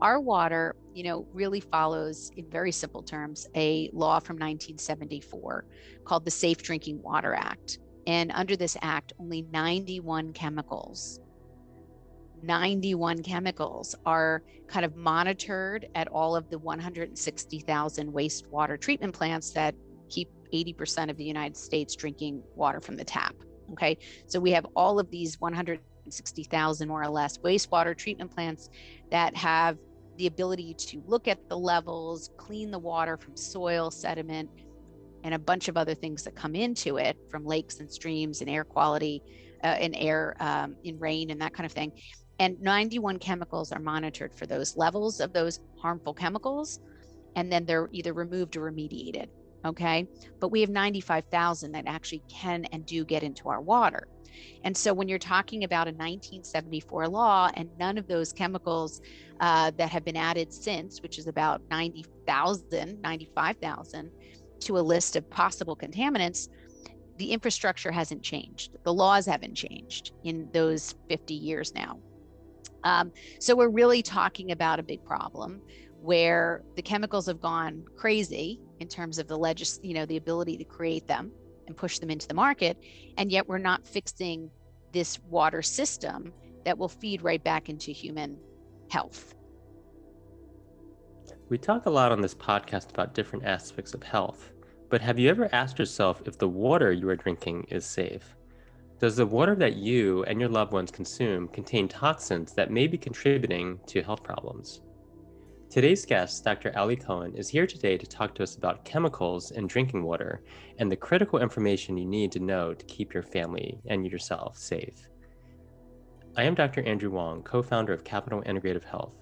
Our water, you know, really follows, in very simple terms, a law from 1974 called the Safe Drinking Water Act. And under this act, only 91 chemicals 91 chemicals are kind of monitored at all of the 160,000 wastewater treatment plants that keep 80% of the United States drinking water from the tap. Okay. So we have all of these 160,000 more or less wastewater treatment plants that have the ability to look at the levels, clean the water from soil, sediment, and a bunch of other things that come into it from lakes and streams and air quality uh, and air um, in rain and that kind of thing. And 91 chemicals are monitored for those levels of those harmful chemicals, and then they're either removed or remediated. Okay. But we have 95,000 that actually can and do get into our water. And so when you're talking about a 1974 law and none of those chemicals uh, that have been added since, which is about 90,000, 95,000 to a list of possible contaminants, the infrastructure hasn't changed. The laws haven't changed in those 50 years now. Um, so we're really talking about a big problem where the chemicals have gone crazy in terms of the legis, you know, the ability to create them and push them into the market, and yet we're not fixing this water system that will feed right back into human health. We talk a lot on this podcast about different aspects of health, but have you ever asked yourself if the water you are drinking is safe? Does the water that you and your loved ones consume contain toxins that may be contributing to health problems? Today's guest, Dr. Aly Cohen, is here today to talk to us about chemicals in drinking water and the critical information you need to know to keep your family and yourself safe. I am Dr. Andrew Wong, co founder of Capital Integrative Health.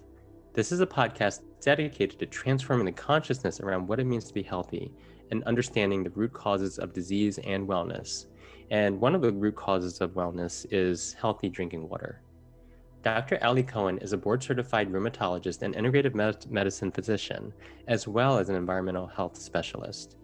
This is a podcast dedicated to transforming the consciousness around what it means to be healthy and understanding the root causes of disease and wellness. And one of the root causes of wellness is healthy drinking water. Dr. Aly Cohen is a board certified rheumatologist and integrative med- medicine physician, as well as an environmental health specialist.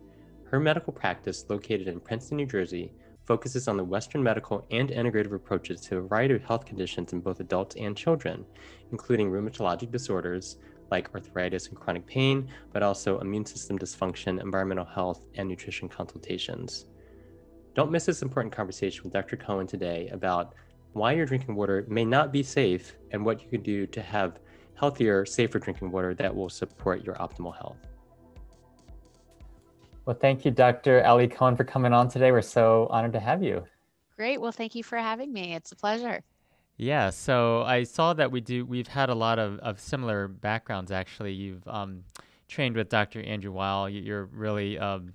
Her medical practice, located in Princeton, New Jersey, focuses on the Western medical and integrative approaches to a variety of health conditions in both adults and children, including rheumatologic disorders like arthritis and chronic pain, but also immune system dysfunction, environmental health, and nutrition consultations. Don't miss this important conversation with Dr. Cohen today about why your drinking water may not be safe and what you can do to have healthier, safer drinking water that will support your optimal health. Well, thank you, Dr. Aly Cohen, for coming on today. We're so honored to have you. Great. Well, thank you for having me. It's a pleasure. Yeah, so I saw that we do. We've had a lot of, of similar backgrounds. Actually, you've um, trained with Dr. Andrew Weil. You're really um,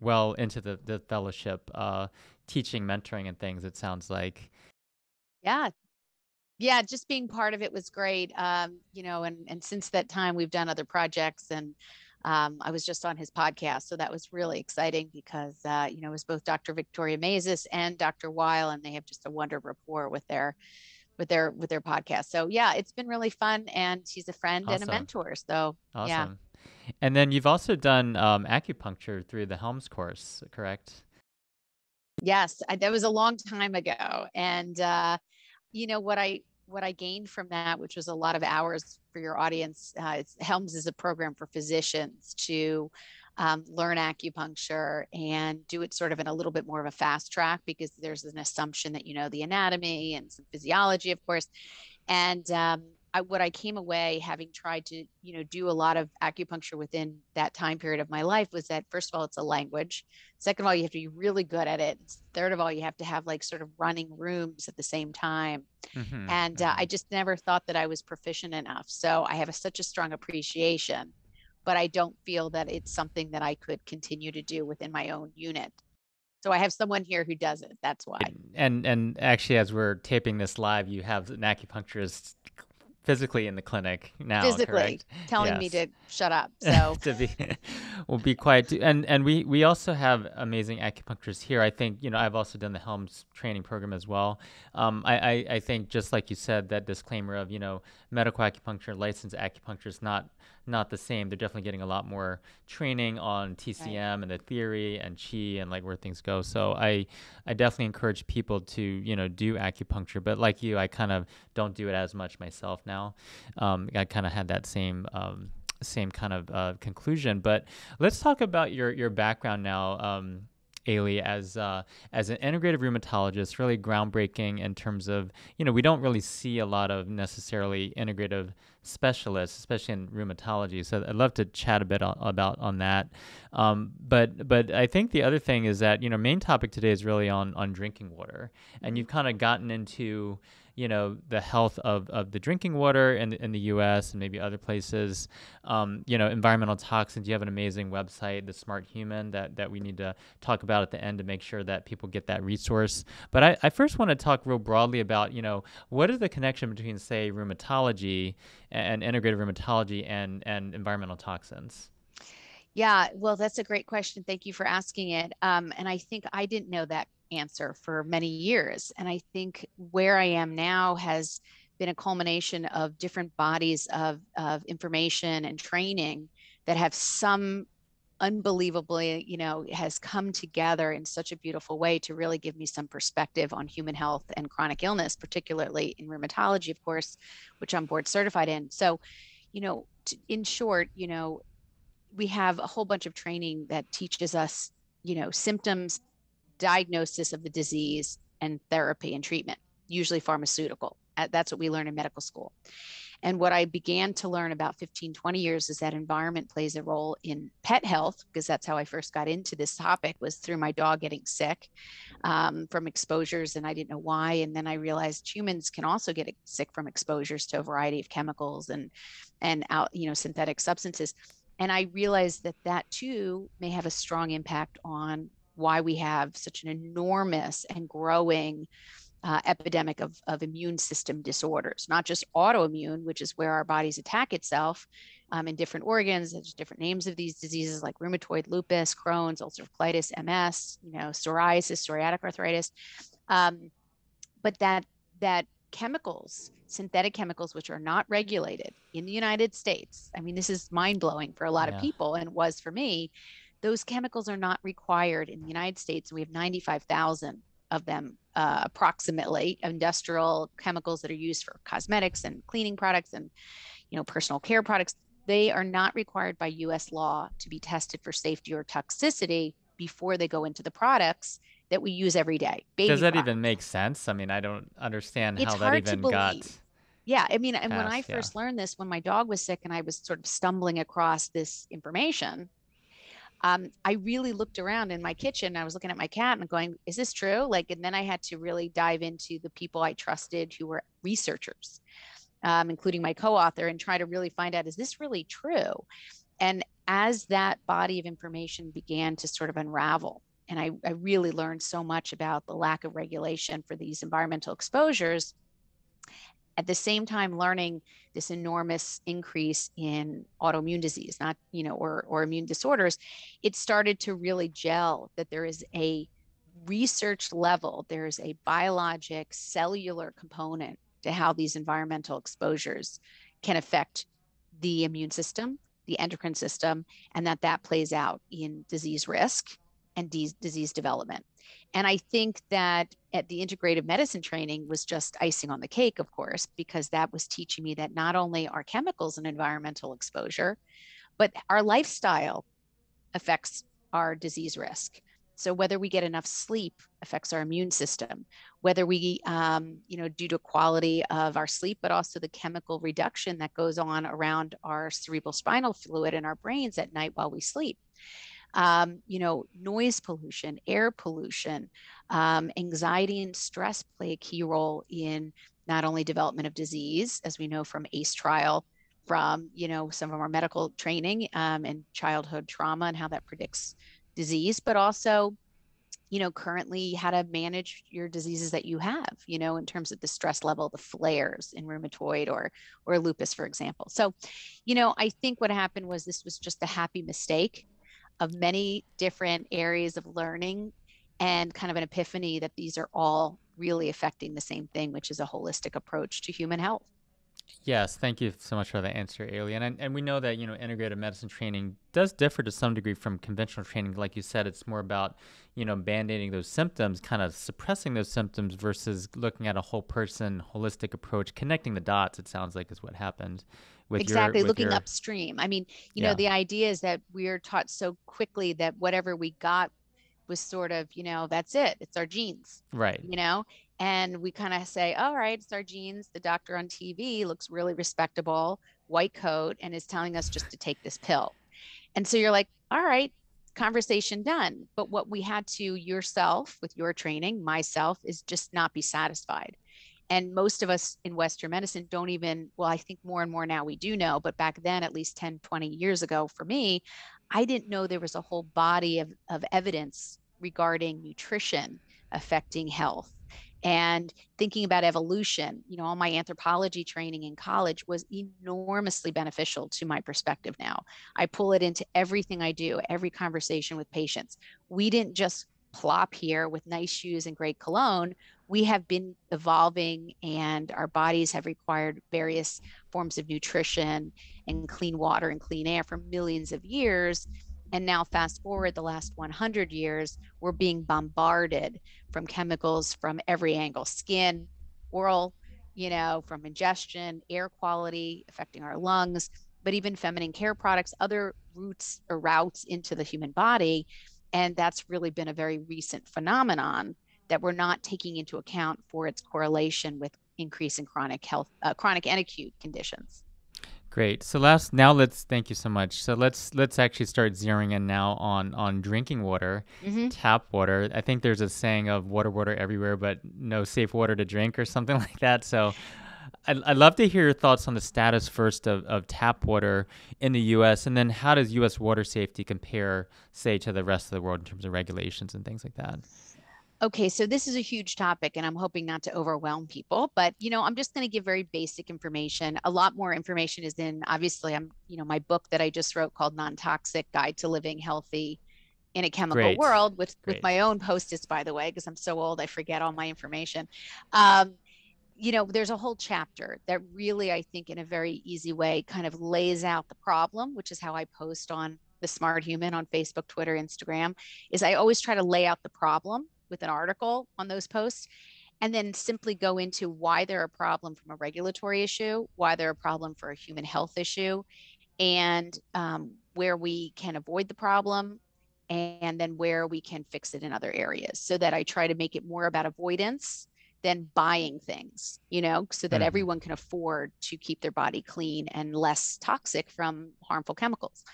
well into the the fellowship, uh, teaching, mentoring, and things. It sounds like. Yeah. Yeah, just being part of it was great. Um, you know, and and since that time we've done other projects and um, I was just on his podcast, so that was really exciting because uh, you know it was both Dr. Victoria Maizes and Dr. Weil, and they have just a wonderful rapport with their with their with their podcast. So yeah, it's been really fun, and she's a friend awesome. and a mentor. So awesome. yeah. And then you've also done um, acupuncture through the Helms course, correct? Yes, I, that was a long time ago, and uh, you know what I what I gained from that, which was a lot of hours for your audience. Uh, Helms is a program for physicians to um, learn acupuncture and do it sort of in a little bit more of a fast track because there's an assumption that you know the anatomy and some physiology, of course. And um, I, what I came away having tried to, you know, do a lot of acupuncture within that time period of my life was that first of all, it's a language. Second of all, you have to be really good at it. Third of all, you have to have like sort of running rooms at the same time. Mm-hmm. And uh, I mm-hmm. just never thought that I was proficient enough. So I have a, such a strong appreciation, but I don't feel that it's something that I could continue to do within my own unit. So I have someone here who does it. That's why. And and actually, as we're taping this live, you have an acupuncturist physically in the clinic now. Physically correct? telling yes. me to shut up. So to be, we'll be quiet. Too. And and we we also have amazing acupuncturists here. I think you know I've also done the Helms training program as well. Um, I, I I think just like you said that disclaimer of you know medical acupuncture, licensed acupuncture is not not the same. They're definitely getting a lot more training on TCM right. and the theory and chi and like where things go. So I I definitely encourage people to you know do acupuncture. But like you, I kind of don't do it as much myself now. Um, I kind of had that same. Um, same kind of uh, conclusion, but let's talk about your your background now. Um, Aly as uh, as an integrative rheumatologist, really groundbreaking in terms of you know we don't really see a lot of necessarily integrative specialists, especially in rheumatology. So I'd love to chat a bit about on that. Um, but but I think the other thing is that you know main topic today is really on on drinking water, and you've kind of gotten into you know the health of, of the drinking water in, in the U.S. and maybe other places. Um, you know, environmental toxins. You have an amazing website, the Smart Human, that that we need to talk about at the end to make sure that people get that resource. But I, I first want to talk real broadly about you know what is the connection between say rheumatology and, integrative rheumatology and and environmental toxins. Yeah, well, that's a great question. Thank you for asking it. Um, and I think I didn't know that answer for many years. And I think where I am now has been a culmination of different bodies of, of information and training that have some unbelievably, you know, has come together in such a beautiful way to really give me some perspective on human health and chronic illness, particularly in rheumatology, of course, which I'm board certified in. So, you know, in short, you know, we have a whole bunch of training that teaches us, you know, symptoms, diagnosis of the disease and therapy and treatment, usually pharmaceutical. That's what we learn in medical school. And what I began to learn about 15, 20 years is that environment plays a role in pet health, because that's how I first got into this topic was through my dog getting sick um, from exposures, and I didn't know why. And then I realized humans can also get sick from exposures to a variety of chemicals and and out, you know, synthetic substances. And I realized that that too may have a strong impact on why we have such an enormous and growing uh, epidemic of, of immune system disorders, not just autoimmune, which is where our bodies attack itself um, in different organs. There's different names of these diseases like rheumatoid lupus, Crohn's, ulcerative colitis, MS, you know, psoriasis, psoriatic arthritis. Um, but that that chemicals, synthetic chemicals, which are not regulated in the United States. I mean, this is mind blowing for a lot yeah. of people, and was for me those chemicals are not required in the United States. We have 95,000 of them uh, approximately industrial chemicals that are used for cosmetics and cleaning products and you know personal care products they are not required by US law to be tested for safety or toxicity before they go into the products that we use every day. Baby Does that products. even make sense? I mean, I don't understand it's how that even got yeah, I mean, and when I first yeah. learned this, when my dog was sick and I was sort of stumbling across this information, um, I really looked around in my kitchen. I was looking at my cat and going, is this true? Like, and then I had to really dive into the people I trusted who were researchers, um, including my co author, and try to really find out, is this really true? And as that body of information began to sort of unravel, and I, I really learned so much about the lack of regulation for these environmental exposures at the same time learning this enormous increase in autoimmune disease not you know or or immune disorders it started to really gel that there is a research level there's a biologic cellular component to how these environmental exposures can affect the immune system the endocrine system and that that plays out in disease risk and de- disease development and I think that at the integrative medicine training was just icing on the cake, of course, because that was teaching me that not only are chemicals and environmental exposure, but our lifestyle affects our disease risk. So whether we get enough sleep affects our immune system, whether we, um, you know, due to quality of our sleep, but also the chemical reduction that goes on around our cerebral spinal fluid in our brains at night while we sleep um, you know, noise pollution, air pollution, um, anxiety and stress play a key role in not only development of disease, as we know from ACE trial, from you know some of our medical training um, and childhood trauma and how that predicts disease, but also you know currently how to manage your diseases that you have you know in terms of the stress level the flares in rheumatoid or or lupus for example. So you know i think what happened was this was just a happy mistake of many different areas of learning and kind of an epiphany that these are all really affecting the same thing, which is a holistic approach to human health. Yes, thank you so much for the answer, Alien. And, and we know that you know integrative medicine training does differ to some degree from conventional training. Like you said, it's more about you know band-aiding those symptoms, kind of suppressing those symptoms, versus looking at a whole person, holistic approach, connecting the dots. It sounds like is what happened. With exactly, your, looking your... upstream. I mean, you yeah. know, the idea is that we are taught so quickly that whatever we got was sort of, you know, that's it. It's our genes. Right. You know, and we kind of say, all right, it's our genes. The doctor on TV looks really respectable, white coat, and is telling us just to take this pill. And so you're like, all right, conversation done. But what we had to yourself with your training, myself, is just not be satisfied. And most of us in Western medicine don't even, well, I think more and more now we do know, but back then, at least 10, 20 years ago for me, I didn't know there was a whole body of, of evidence regarding nutrition affecting health. And thinking about evolution you know all my anthropology training in college was enormously beneficial to my perspective now. I pull it into everything i do every conversation with patients. We didn't just plop here with nice shoes and great cologne we have been evolving and our bodies have required various forms of nutrition and clean water and clean air for millions of years and now, fast forward the last 100 years, we're being bombarded from chemicals from every angle skin, oral, you know, from ingestion, air quality affecting our lungs, but even feminine care products, other routes or routes into the human body. And that's really been a very recent phenomenon that we're not taking into account for its correlation with increase in chronic health, uh, chronic and acute conditions. Great. So last now let's thank you so much. So let's let's actually start zeroing in now on on drinking water, mm-hmm. tap water. I think there's a saying of water water everywhere but no safe water to drink or something like that. So I'd, I'd love to hear your thoughts on the status first of, of tap water in the US and then how does US water safety compare say to the rest of the world in terms of regulations and things like that? Okay, so this is a huge topic and I'm hoping not to overwhelm people, but you know, I'm just going to give very basic information. A lot more information is in obviously I'm, you know, my book that I just wrote called Non-Toxic Guide to Living Healthy in a Chemical Great. World with Great. with my own hostess by the way, because I'm so old I forget all my information. Um, you know, there's a whole chapter that really I think in a very easy way kind of lays out the problem, which is how I post on the smart human on Facebook, Twitter, Instagram, is I always try to lay out the problem with an article on those posts and then simply go into why they're a problem from a regulatory issue, why they're a problem for a human health issue, and um, where we can avoid the problem, and then where we can fix it in other areas. So that I try to make it more about avoidance than buying things, you know, so that mm-hmm. everyone can afford to keep their body clean and less toxic from harmful chemicals.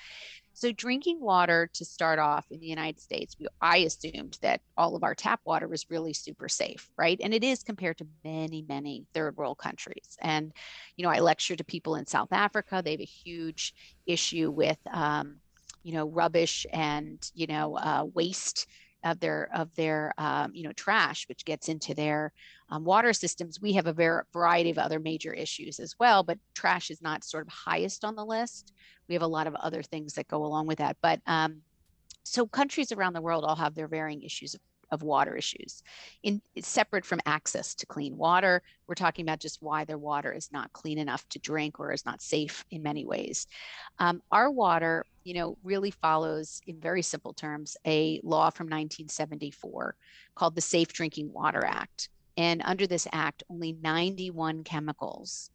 So, drinking water to start off in the United States, we, I assumed that all of our tap water was really super safe, right? And it is compared to many, many third world countries. And, you know, I lecture to people in South Africa, they have a huge issue with, um, you know, rubbish and, you know, uh, waste of their of their um, you know trash which gets into their um, water systems we have a ver- variety of other major issues as well but trash is not sort of highest on the list. We have a lot of other things that go along with that but um, so countries around the world all have their varying issues of of water issues. In separate from access to clean water, we're talking about just why their water is not clean enough to drink or is not safe in many ways. Um, our water, you know, really follows, in very simple terms, a law from 1974 called the Safe Drinking Water Act. And under this act, only 91 chemicals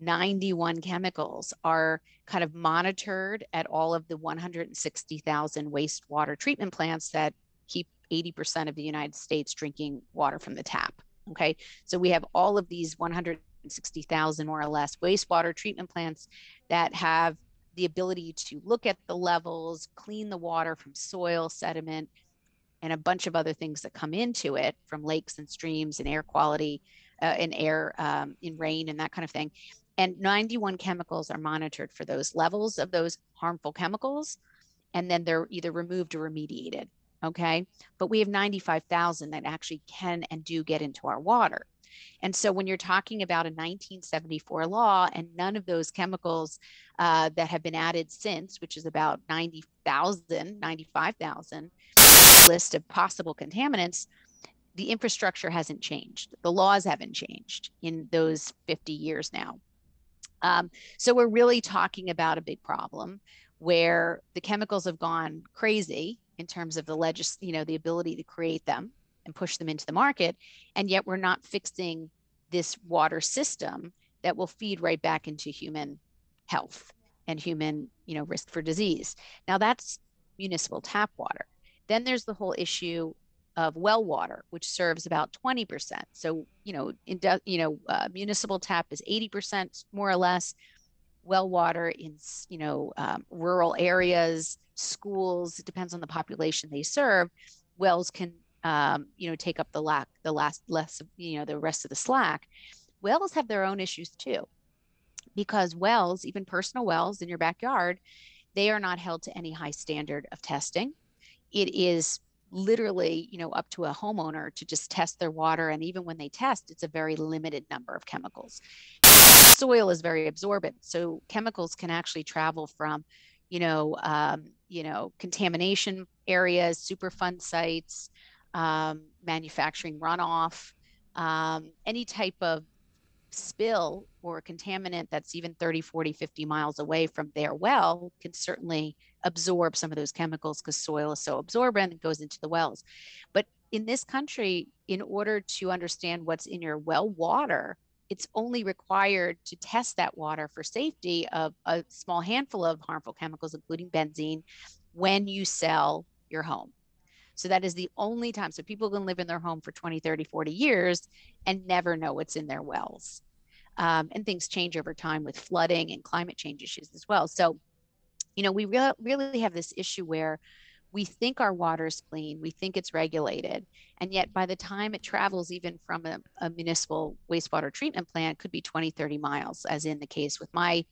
91 chemicals are kind of monitored at all of the 160,000 wastewater treatment plants that keep 80% of the United States drinking water from the tap. Okay. So we have all of these 160,000 more or less wastewater treatment plants that have the ability to look at the levels, clean the water from soil, sediment, and a bunch of other things that come into it from lakes and streams and air quality uh, and air um, in rain and that kind of thing. And 91 chemicals are monitored for those levels of those harmful chemicals. And then they're either removed or remediated okay but we have 95,000 that actually can and do get into our water and so when you're talking about a 1974 law and none of those chemicals uh, that have been added since which is about 90,000 95,000 list of possible contaminants the infrastructure hasn't changed. The laws haven't changed in those 50 years now. Um, so we're really talking about a big problem where the chemicals have gone crazy in terms of the legis, you know, the ability to create them and push them into the market, and yet we're not fixing this water system that will feed right back into human health and human, you know, risk for disease. Now that's municipal tap water. Then there's the whole issue of well water, which serves about 20%. So, you know, in, you know, uh, municipal tap is 80% more or less. Well water in, you know, um, rural areas, schools, it depends on the population they serve. Wells can, um, you know, take up the lack, the last less, you know, the rest of the slack. Wells have their own issues too, because wells, even personal wells in your backyard, they are not held to any high standard of testing. It is literally, you know, up to a homeowner to just test their water. And even when they test, it's a very limited number of chemicals. Soil is very absorbent. So chemicals can actually travel from, you know, um, you know, contamination areas, Superfund sites, um, manufacturing runoff, um, any type of spill or contaminant that's even 30, 40, 50 miles away from their well can certainly absorb some of those chemicals because soil is so absorbent, it goes into the wells. But in this country, in order to understand what's in your well water, it's only required to test that water for safety of a small handful of harmful chemicals, including benzene, when you sell your home. So that is the only time. So people can live in their home for 20, 30, 40 years and never know what's in their wells. Um, and things change over time with flooding and climate change issues as well. So you know, we re- really have this issue where we think our water is clean, we think it's regulated, and yet by the time it travels even from a, a, municipal wastewater treatment plant, could be 20, 30 miles, as in the case with my,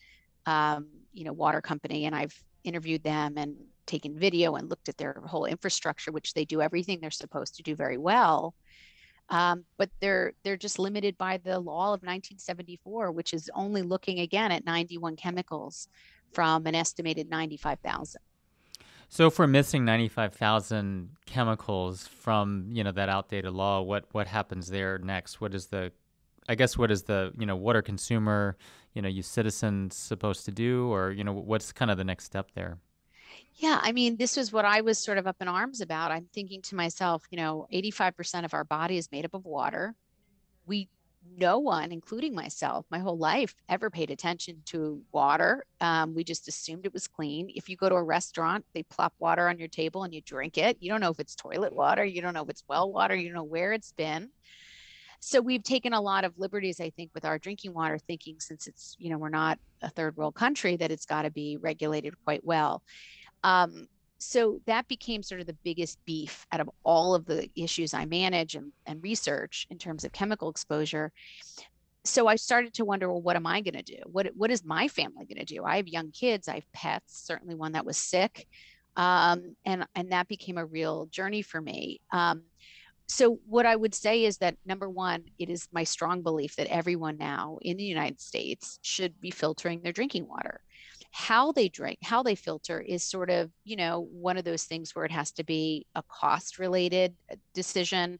um, you know, water company. And I've interviewed them and taken video and looked at their whole infrastructure, which they do everything they're supposed to do very well. Um, but they're they're just limited by the law of 1974, which is only looking again at 91 chemicals from an estimated 95,000. So if we're missing 95,000 chemicals from, you know, that outdated law, what what happens there next? What is the I guess what is the, you know, water consumer, you know, you citizens supposed to do or, you know, what's kind of the next step there? Yeah, I mean, this was what I was sort of up in arms about. I'm thinking to myself, you know, 85% of our body is made up of water. We no one, including myself, my whole life, ever paid attention to water. Um, we just assumed it was clean. If you go to a restaurant, they plop water on your table and you drink it. You don't know if it's toilet water, you don't know if it's well water, you don't know where it's been. So we've taken a lot of liberties, I think, with our drinking water, thinking since it's, you know, we're not a third world country, that it's got to be regulated quite well. Um, so that became sort of the biggest beef out of all of the issues I manage and, and research in terms of chemical exposure. So I started to wonder, well, what am I going to do? What what is my family going to do? I have young kids, I have pets, certainly one that was sick, um, and and that became a real journey for me. Um, so what I would say is that number one, it is my strong belief that everyone now in the United States should be filtering their drinking water how they drink, how they filter is sort of, you know, one of those things where it has to be a cost related uh, decision.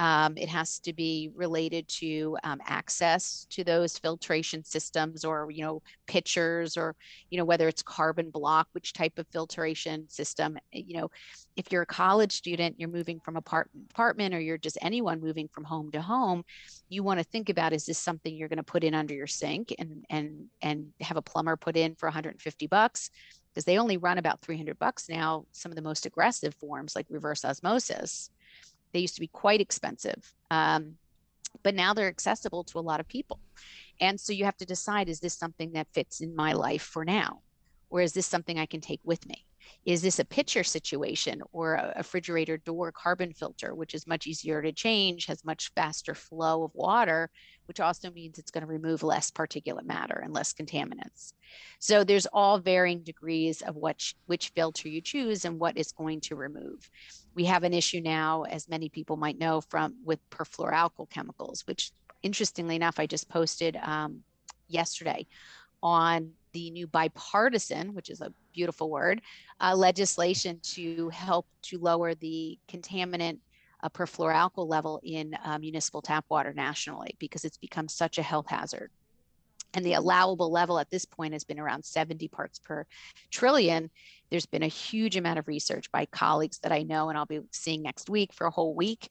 Um, it has to be related to um, access to those filtration systems or, you know, pitchers or, you know, whether it's carbon block, which type of filtration system. Eh, you know, if you're a college student, you're moving from apartment apartment or you're just anyone moving from home to home, you want to think about is this something you're going to put in under your sink and and and have a plumber put in for 150 bucks? Because they only run about 300 bucks now, some of the most aggressive forms like reverse osmosis they used to be quite expensive, um, but now they're accessible to a lot of people. And so you have to decide is this something that fits in my life for now? Or is this something I can take with me? Is this a pitcher situation or a refrigerator door carbon filter, which is much easier to change, has much faster flow of water, which also means it's going to remove less particulate matter and less contaminants. So there's all varying degrees of which which filter you choose and what it's going to remove. We have an issue now, as many people might know, from with perfluoroalkyl chemicals, which interestingly enough, I just posted um, yesterday on the new bipartisan, which is a beautiful word, uh, legislation to help to lower the contaminant a perfluoroalkyl level in uh, municipal tap water nationally because it's become such a health hazard. And the allowable level at this point has been around 70 parts per trillion. There's been a huge amount of research by colleagues that I know and I'll be seeing next week for a whole week.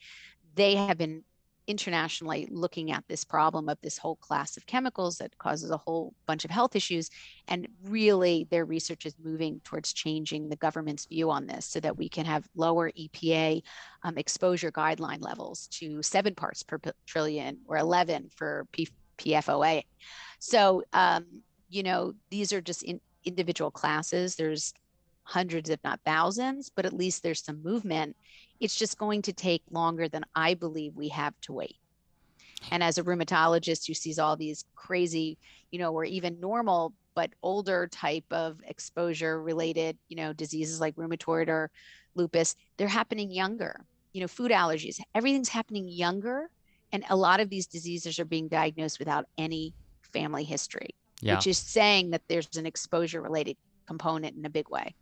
They have been internationally looking at this problem of this whole class of chemicals that causes a whole bunch of health issues. And really, their research is moving towards changing the government's view on this so that we can have lower EPA um, exposure guideline levels to seven parts per trillion or 11 for P- PFOA. So, um, you know, these are just in individual classes. There's hundreds, if not thousands, but at least there's some movement. It's just going to take longer than I believe we have to wait. And as a rheumatologist who sees all these crazy, you know, or even normal but older type of exposure related, you know, diseases like rheumatoid or lupus, they're happening younger. You know, food allergies, everything's happening younger. And a lot of these diseases are being diagnosed without any family history, yeah. which is saying that there's an exposure related component in a big way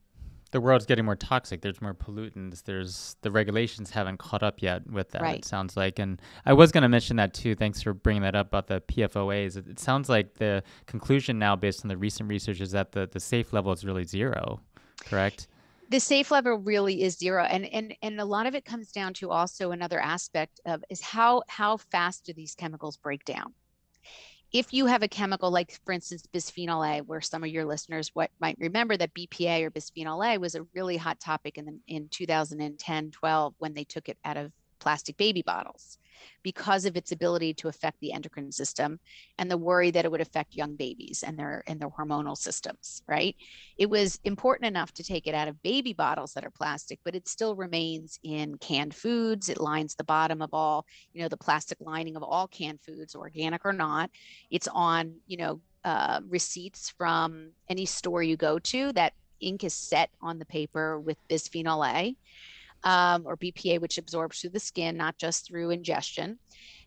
the world's getting more toxic. There's more pollutants. There's the regulations haven't caught up yet with that. Right. It sounds like, and I was going to mention that too. Thanks for bringing that up about the PFOAs. It, it, sounds like the conclusion now, based on the recent research, is that the the safe level is really zero. Correct. The safe level really is zero, and and and a lot of it comes down to also another aspect of is how how fast do these chemicals break down? If you have a chemical like for instance bisphenol a where some of your listeners what might remember that bpa or bisphenol a was a really hot topic in the, in 2010 12 when they took it out of plastic baby bottles because of its ability to affect the endocrine system and the worry that it would affect young babies and their and their hormonal systems right? It was important enough to take it out of baby bottles that are plastic but it still remains in canned foods. It lines the bottom of all you know the plastic lining of all canned foods organic or not. It's on you know uh, receipts from any store you go to. That ink is set on the paper with bisphenol a um, or BPA, which absorbs through the skin, not just through ingestion.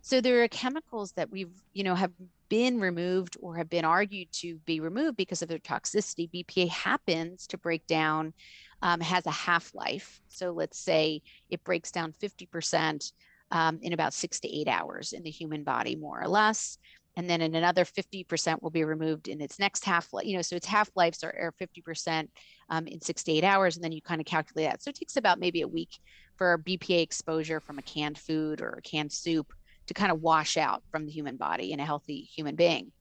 So there are chemicals that we've, you know, have been removed or have been argued to be removed because of their toxicity. BPA happens to break down, um, has a half life. So let's say it breaks down 50% um, in about six to eight hours in the human body, more or less and then in another 50% will be removed in its next half life you know so its half lives are, are 50% um, in six to eight hours and then you kind of calculate that. So it takes about maybe a week for bpa exposure from a canned food or a canned soup to kind of wash out from the human body in a healthy human being.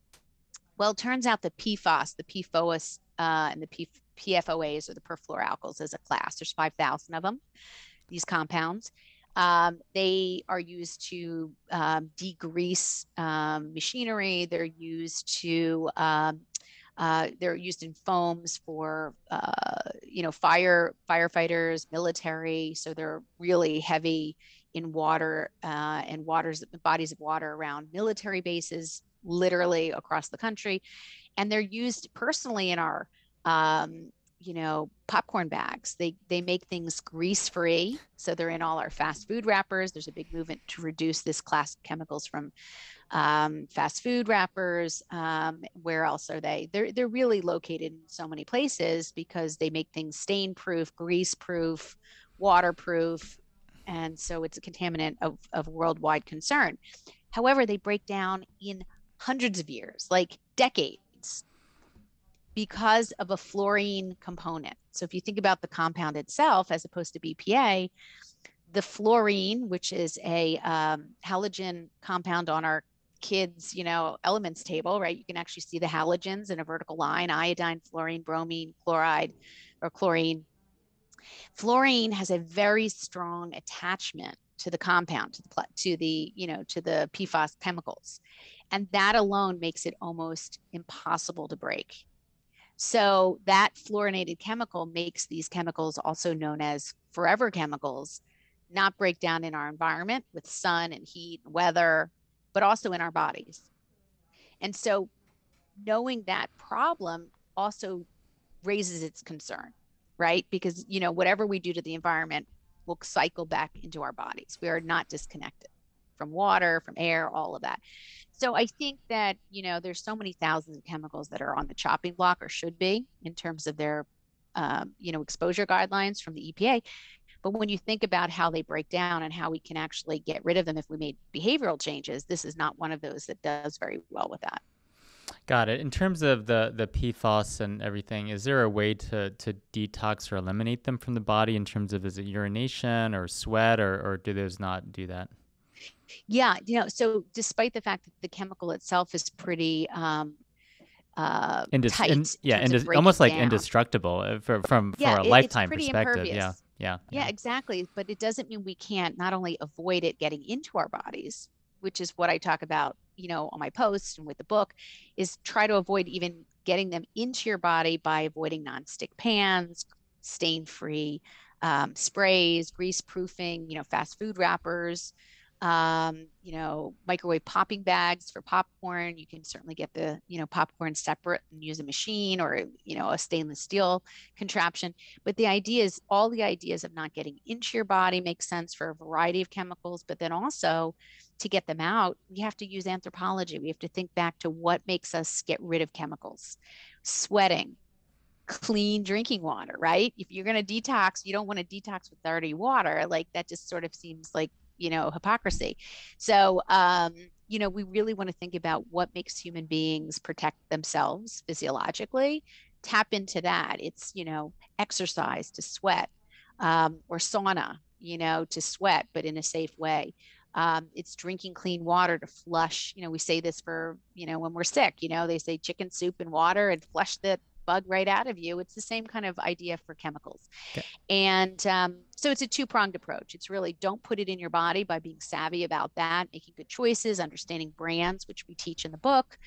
Well it turns out the pfas the pfoas uh, and the P- pfoas or the perfluoroalkyls as a class. There's 5000 of them these compounds um, they are used to um, degrease um, machinery. They're used to um, uh, they're used in foams for uh, you know fire firefighters, military. So they're really heavy in water uh, and waters bodies of water around military bases, literally across the country, and they're used personally in our um, you know popcorn bags. They they make things grease free so they're in all our fast food wrappers. There's a big movement to reduce this class of chemicals from um, fast food wrappers. Um, where else are they? They're they're really located in so many places because they make things stain proof grease proof waterproof and so it's a contaminant of, of worldwide concern. However they break down in hundreds of years like decades because of a fluorine component. So if you think about the compound itself as opposed to BPA, the fluorine, which is a um, halogen compound on our kids, you know, elements table, right? You can actually see the halogens in a vertical line: iodine, fluorine, bromine, chloride, or chlorine. Fluorine has a very strong attachment to the compound, to the to the you know to the PFAS chemicals, and that alone makes it almost impossible to break. So that fluorinated chemical makes these chemicals, also known as forever chemicals, not break down in our environment with sun and heat, and weather, but also in our bodies. And so knowing that problem also raises its concern, right? Because, you know, whatever we do to the environment will cycle back into our bodies. We are not disconnected from water, from air, all of that. So I think that, you know, there's so many thousands of chemicals that are on the chopping block or should be in terms of their, um, you know, exposure guidelines from the EPA. But when you think about how they break down and how we can actually get rid of them if we made behavioral changes, this is not one of those that does very well with that. Got it. In terms of the the PFAS and everything, is there a way to to detox or eliminate them from the body in terms of is it urination or sweat or or do those not do that? Yeah, you know, so despite the fact that the chemical itself is pretty um, uh, Indis- tight, in, yeah, indis- almost like down. indestructible uh, for, from yeah, for a it, lifetime perspective. Impervious. Yeah, yeah, yeah, yeah, exactly. But it doesn't mean we can't not only avoid it getting into our bodies, which is what I talk about, you know, on my posts and with the book, is try to avoid even getting them into your body by avoiding nonstick pans, stain-free um, sprays, grease-proofing, you know, fast food wrappers um, you know, microwave popping bags for popcorn. You can certainly get the, you know, popcorn separate and use a machine or, you know, a stainless steel contraption. But the idea is all the ideas of not getting into your body make sense for a variety of chemicals, but then also to get them out, we have to use anthropology. We have to think back to what makes us get rid of chemicals. Sweating, clean drinking water, right? If you're going to detox, you don't want to detox with dirty water. Like that just sort of seems like you know hypocrisy so um you know we really want to think about what makes human beings protect themselves physiologically tap into that it's you know exercise to sweat um, or sauna you know to sweat but in a safe way um, it's drinking clean water to flush you know we say this for you know when we're sick you know they say chicken soup and water and flush the bug right out of you. It's the same kind of idea for chemicals. Okay. And um, so it's a two pronged approach. It's really don't put it in your body by being savvy about that, making good choices, understanding brands, which we teach in the book,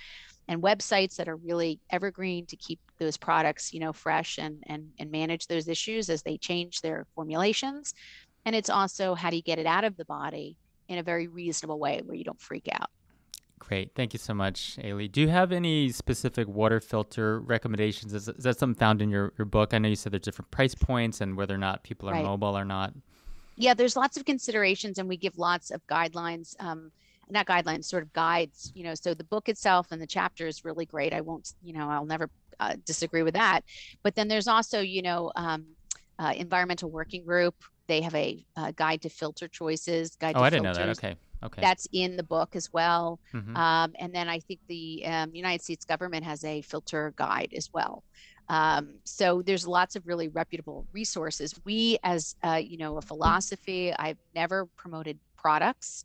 and websites that are really evergreen to keep those products, you know, fresh and and and manage those issues as they change their formulations. And it's also how do you get it out of the body in a very reasonable way where you don't freak out. Great. Thank you so much, Aly. Do you have any specific water filter recommendations? Is, is, that something found in your, your book? I know you said there's different price points and whether or not people are right. mobile or not. Yeah, there's lots of considerations, and we give lots of guidelines. Um, not guidelines, sort of guides. You know, so the book itself and the chapter is really great. I won't, you know, I'll never uh, disagree with that. But then there's also, you know, um, uh, environmental working group. They have a, a guide to filter choices. Guide oh, I didn't filters. know that. Okay Okay. That's in the book as well. Mm-hmm. Um, and then I think the um, United States government has a filter guide as well. Um, so there's lots of really reputable resources. We, as uh, you know, a philosophy, I've never promoted products.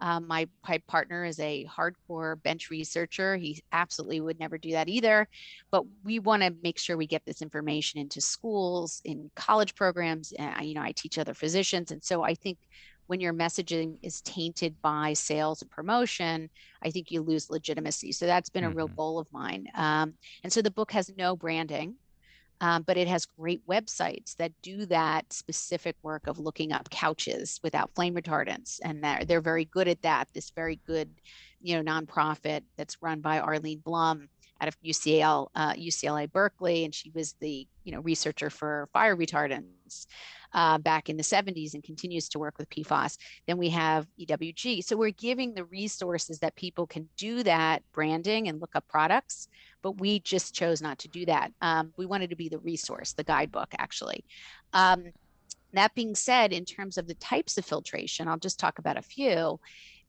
Um, my, my partner is a hardcore bench researcher. He absolutely would never do that either. But we want to make sure we get this information into schools, in college programs. And, you know, I teach other physicians, and so I think when your messaging is tainted by sales and promotion, I think you lose legitimacy. So that's been a mm-hmm. real goal of mine. Um, and so the book has no branding. Um, but it has great websites that do that specific work of looking up couches without flame retardants, and they're they're very good at that. This very good, you know, nonprofit that's run by Arlene Blum out of UCL, uh, UCLA Berkeley, and she was the you know researcher for fire retardants uh, back in the 70s and continues to work with PFAS. Then we have EWG. So we're giving the resources that people can do that branding and look up products, but we just chose not to do that. Um, we wanted to be the resource, the guidebook, actually. Um, that being said, in terms of the types of filtration, I'll just talk about a few.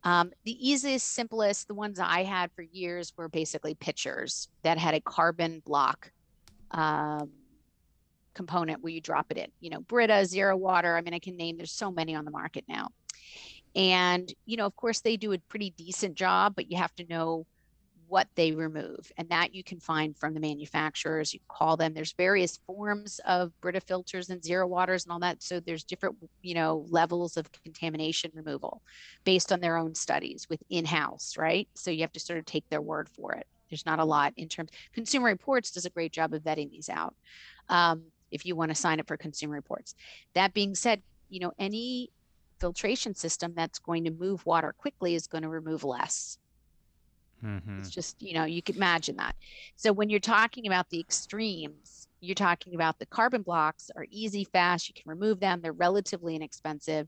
Um, the easiest, simplest, the ones I had for years were basically pitchers that had a carbon block um, component where you drop it in. You know, Brita, Zero Water. I mean, I can name. There's so many on the market now, and you know, of course, they do a pretty decent job, but you have to know what they remove and that you can find from the manufacturers you call them there's various forms of brita filters and zero waters and all that so there's different you know levels of contamination removal based on their own studies with in-house right so you have to sort of take their word for it there's not a lot in terms consumer reports does a great job of vetting these out um, if you want to sign up for consumer reports. That being said, you know, any filtration system that's going to move water quickly is going to remove less. Mm-hmm. It's just, you know, you can imagine that. So when you're talking about the extremes, you're talking about the carbon blocks are easy, fast, you can remove them, they're relatively inexpensive,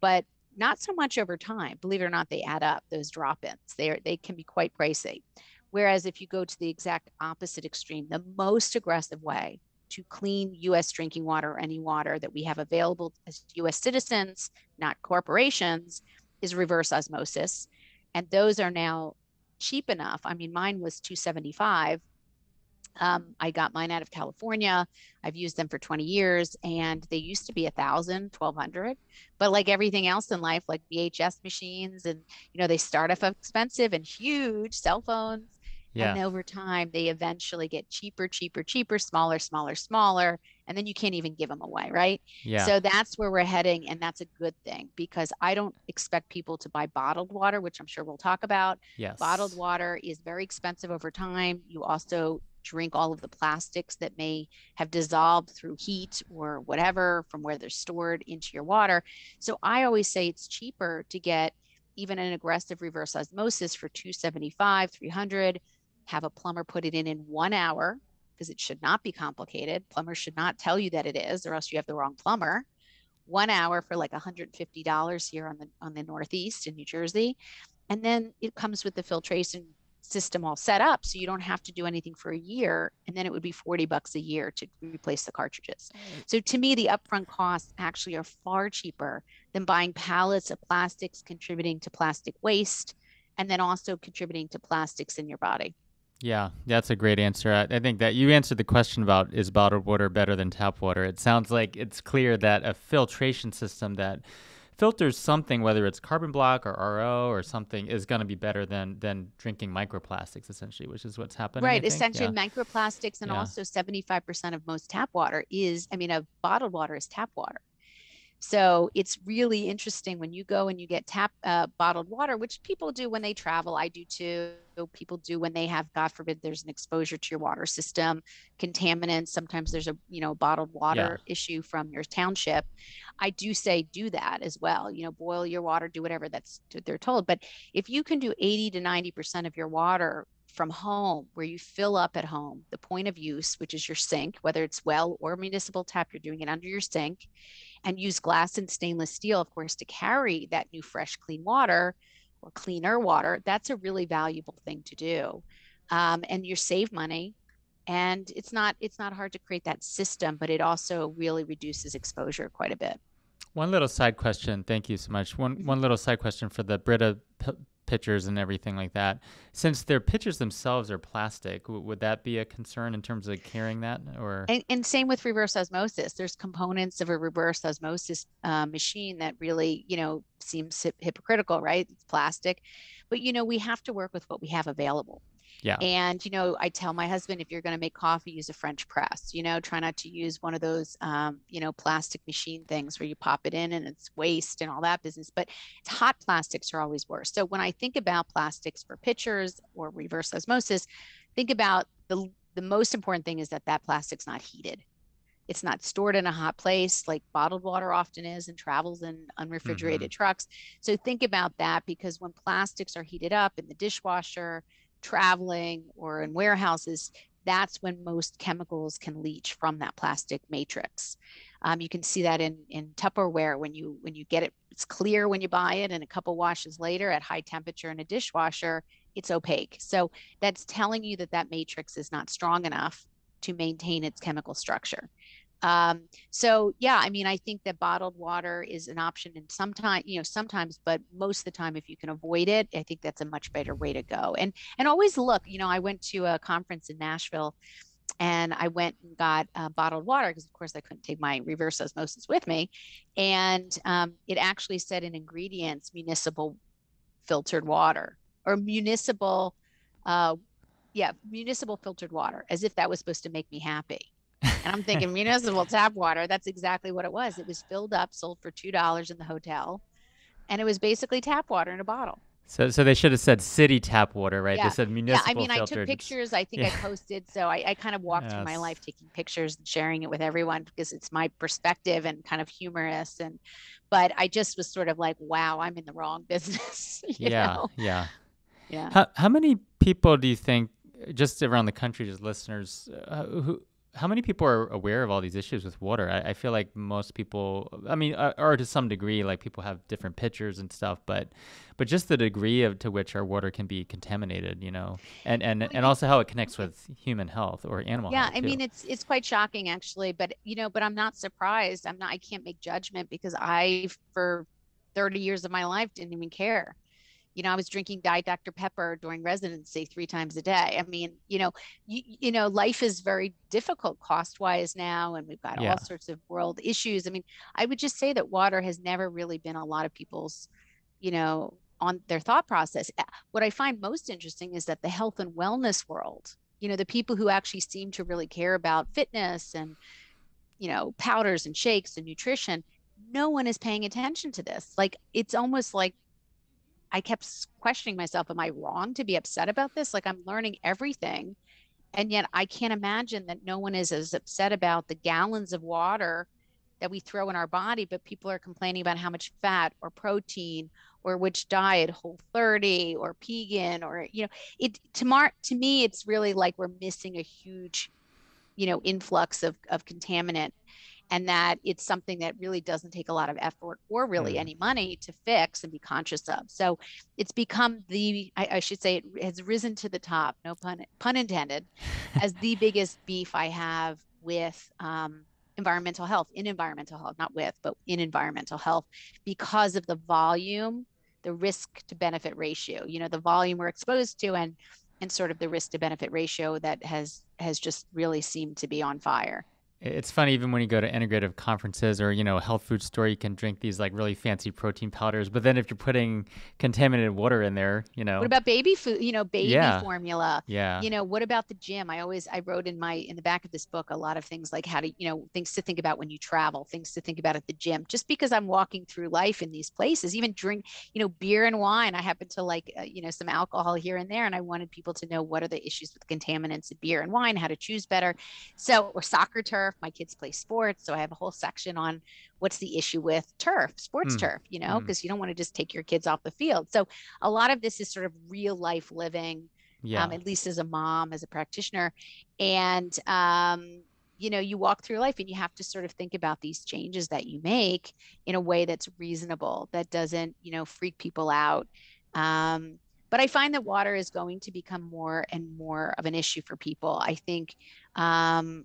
but not so much over time. Believe it or not, they add up those drop-ins. They are, they can be quite pricey. Whereas if you go to the exact opposite extreme, the most aggressive way to clean US drinking water or any water that we have available as US citizens, not corporations, is reverse osmosis. And those are now cheap enough. I mean, mine was 275 um, I got mine out of California. I've used them for 20 years and they used to be a thousand, 1200. But like everything else in life, like VHS machines and, you know, they start off expensive and huge cell phones. Yeah. And over time, they eventually get cheaper, cheaper, cheaper, smaller, smaller, smaller. And then you can't even give them away. Right. Yeah. So that's where we're heading. And that's a good thing because I don't expect people to buy bottled water, which I'm sure we'll talk about. Yes. Bottled water is very expensive over time. You also drink all of the plastics that may have dissolved through heat or whatever from where they're stored into your water. So I always say it's cheaper to get even an aggressive reverse osmosis for 275, 300, have a plumber put it in in 1 hour because it should not be complicated. Plumbers should not tell you that it is or else you have the wrong plumber. 1 hour for like $150 here on the on the northeast in New Jersey. And then it comes with the filtration system all set up so you don't have to do anything for a year and then it would be 40 bucks a year to replace the cartridges so to me the upfront costs actually are far cheaper than buying pallets of plastics contributing to plastic waste and then also contributing to plastics in your body yeah, that's a great answer. I, I, think that you answered the question about is bottled water better than tap water. It sounds like it's clear that a filtration system that filters something, whether it's carbon block or RO or something, is going to be better than than drinking microplastics, essentially, which is what's happening. Right, essentially yeah. microplastics, and yeah. also seventy five percent of most tap water is, I mean, of bottled water is tap water. So it's really interesting when you go and you get tap uh, bottled water, which people do when they travel. I do too. People do when they have, God forbid, there's an exposure to your water system, contaminants. Sometimes there's a you know bottled water yeah. issue from your township. I do say do that as well. You know, boil your water, do whatever that's they're told. But if you can do 80 to 90 percent of your water from home where you fill up at home the point of use which is your sink whether it's well or municipal tap you're doing it under your sink and use glass and stainless steel of course to carry that new fresh clean water or cleaner water that's a really valuable thing to do. Um, and you save money and it's not it's not hard to create that system but it also really reduces exposure quite a bit. One little side question. Thank you so much. One one little side question for the brita pitchers and everything like that. Since their pitchers themselves are plastic, w- would that be a concern in terms of carrying that? Or and, and same with reverse osmosis. There's components of a reverse osmosis uh, machine that really, you know, seems hip- hypocritical, right? It's plastic, but you know, we have to work with what we have available. Yeah. And, you know, I tell my husband, if you're going to make coffee, use a French press, you know, try not to use one of those, um, you know, plastic machine things where you pop it in and it's waste and all that business. But hot plastics are always worse. So when I think about plastics for pitchers or reverse osmosis, think about the, the most important thing is that that plastic's not heated. It's not stored in a hot place like bottled water often is and travels in unrefrigerated mm-hmm. trucks. So think about that because when plastics are heated up in the dishwasher, traveling or in warehouses, that's when most chemicals can leach from that plastic matrix. Um, you can see that in in Tupperware when you when you get it, it's clear when you buy it, and a couple washes later at high temperature in a dishwasher, it's opaque. So that's telling you that that matrix is not strong enough to maintain its chemical structure. Um, so yeah, I mean, I think that bottled water is an option and sometimes, you know, sometimes, but most of the time, if you can avoid it, I think that's a much better way to go. And, and always look, you know, I went to a conference in Nashville and I went and got uh, bottled water because, of course, I couldn't take my reverse osmosis with me. And um, it actually said in ingredients municipal filtered water or municipal, uh, yeah, municipal filtered water, as if that was supposed to make me happy. And I'm thinking municipal tap water. That's exactly what it was. It was filled up, sold for two dollars in the hotel, and it was basically tap water in a bottle. So, so they should have said city tap water, right? Yeah. They said municipal. Yeah, I mean, filtered. I took pictures. I think yeah. I posted. So I, I kind of walked yes. through my life taking pictures and sharing it with everyone because it's my perspective and kind of humorous. And, but I just was sort of like, wow, I'm in the wrong business. yeah, know? yeah, yeah. How how many people do you think, just around the country, just listeners, uh, who how many people are aware of all these issues with water? I, I feel like most people, I mean, uh, or to some degree, like people have different pictures and stuff, but but just the degree of to which our water can be contaminated, you know, and and and also how it connects with human health or animal health. yeah. I mean it's it's quite shocking actually, but you know, but I'm not surprised. I'm not. I can't make judgment because I for 30 years of my life didn't even care you know, I was drinking Diet Dr. Pepper during residency three times a day. I mean, you know, you, you know, life is very difficult cost wise now, and we've got Yeah. all sorts of world issues. I mean, I would just say that water has never really been a lot of people's, you know, on their thought process. What I find most interesting is that the health and wellness world, you know, the people who actually seem to really care about fitness and, you know, powders and shakes and nutrition, no one is paying attention to this. Like, it's almost like I kept questioning myself, am I wrong to be upset about this? Like I'm learning everything. And yet I can't imagine that no one is as upset about the gallons of water that we throw in our body, but people are complaining about how much fat or protein or which diet, whole 30 or vegan or, you know, it to mar- to me, it's really like we're missing a huge, you know, influx of, of contaminant and that it's something that really doesn't take a lot of effort or really Mm. any money to fix and be conscious of. So it's become the I, I should say it has risen to the top, no pun pun intended, as the biggest beef I have with um, environmental health in environmental health, not with, but in environmental health, because of the volume, the risk to benefit ratio. You know, the volume we're exposed to and and sort of the risk to benefit ratio that has has just really seemed to be on fire. It's funny even when you go to integrative conferences or you know a health food store, you can drink these like really fancy protein powders. But then if you're putting contaminated water in there, you know, What about baby food? You know, baby Yeah. formula. yeah, You know, what about the gym? I always I wrote in my in the back of this book a lot of things like how to, you know, things to think about when you travel, things to think about at the gym. Just because I'm walking through life in these places, even drink, you know, beer and wine. I happen to like, uh, you know, some alcohol here and there, and I wanted people to know what are the issues with contaminants in beer and wine, how to choose better. So, or soccer turf. My kids play sports, so I have a whole section on what's the issue with turf, sports Mm. turf. You know, Mm. because you don't want to just take your kids off the field. So, a lot of this is sort of real life living yeah. um, at least as a mom, as a practitioner. And, um, you know, you walk through life and you have to sort of think about these changes that you make in a way that's reasonable, that doesn't, you know, freak people out. Um, but I find that water is going to become more and more of an issue for people. I think, um,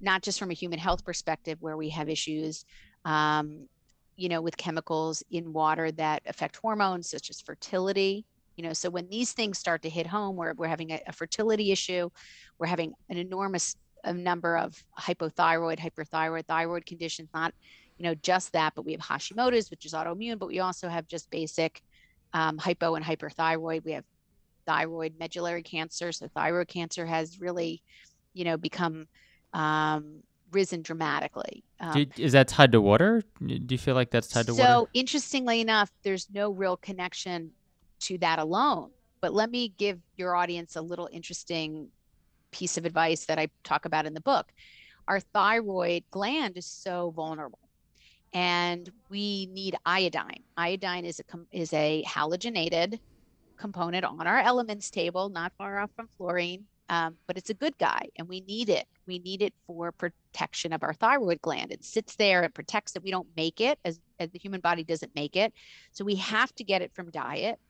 not just from a human health perspective, where we have issues, um, you know, with chemicals in water that affect hormones, such as fertility, you know so when these things start to hit home where we're having a, a fertility issue we're having an enormous number of hypothyroid hyperthyroid thyroid conditions not you know just that but we have hashimoto's which is autoimmune but we also have just basic um, hypo and hyperthyroid. We have thyroid medullary cancer so thyroid cancer has really you know become um, risen dramatically um, is that tied to water? Do you feel like that's tied to so water? So, interestingly enough, there's no real connection to that alone. But let me give your audience a little interesting piece of advice that I talk about in the book. Our thyroid gland is so vulnerable, and we need iodine. Iodine is a is a halogenated component on our elements table, not far off from fluorine. Um, but it's a good guy and we need it. We need it for protection of our thyroid gland. It sits there, it protects it. We don't make it as, as the human body doesn't make it. So we have to get it from diet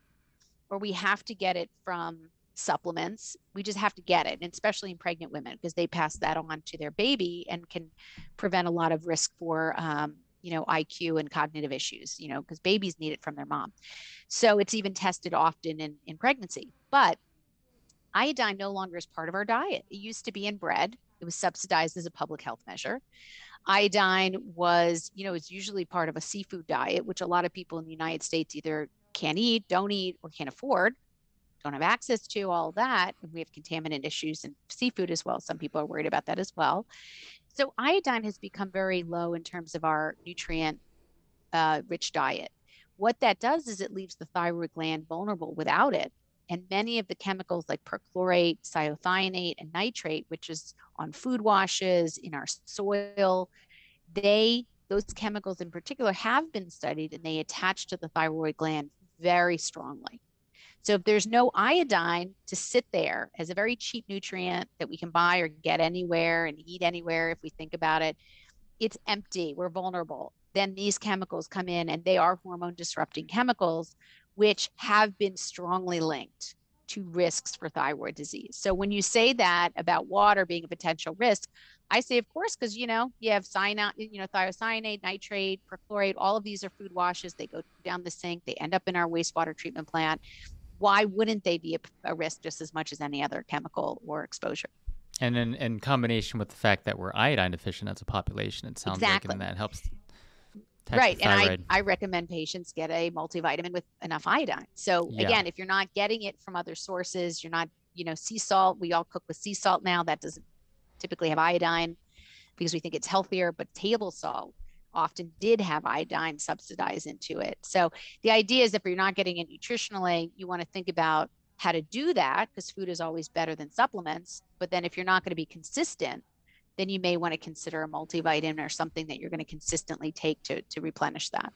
or we have to get it from supplements. We just have to get it, and especially in pregnant women because they pass that on to their baby and can prevent a lot of risk for, um, you know, IQ and cognitive issues, you know, because babies need it from their mom. So it's even tested often in, in pregnancy. But iodine no longer is part of our diet. It used to be in bread. It was subsidized as a public health measure. Iodine was, you know, is usually part of a seafood diet, which a lot of people in the United States either can't eat, don't eat, or can't afford, don't have access to all that. And we have contaminant issues in seafood as well. Some people are worried about that as well. So iodine has become very low in terms of our nutrient uh, rich diet. What that does is it leaves the thyroid gland vulnerable without it. And many of the chemicals like perchlorate, thiocyanate, and nitrate, which is on food washes, in our soil, they those chemicals in particular have been studied and they attach to the thyroid gland very strongly. So if there's no iodine to sit there as a very cheap nutrient that we can buy or get anywhere and eat anywhere, if we think about it, it's empty. We're vulnerable. Then these chemicals come in and they are hormone disrupting chemicals, which have been strongly linked to risks for thyroid disease. So when you say that about water being a potential risk, I say, of course, because you know you have cyanide, you know thiocyanate, nitrate, perchlorate. All of these are food washes. They go down the sink. They end up in our wastewater treatment plant. Why wouldn't they be a, a risk just as much as any other chemical or exposure? And in, in combination with the fact that we're iodine deficient as a population, it sounds exactly. like, and that helps right and I, I recommend patients get a multivitamin with enough iodine. So yeah. again if you're not getting it from other sources you're not you know sea salt we all cook with sea salt now that doesn't typically have iodine because we think it's healthier but table salt often did have iodine subsidized into it. So the idea is if you're not getting it nutritionally you want to think about how to do that because food is always better than supplements but then if you're not going to be consistent then you may want to consider a multivitamin or something that you're going to consistently take to, to replenish that.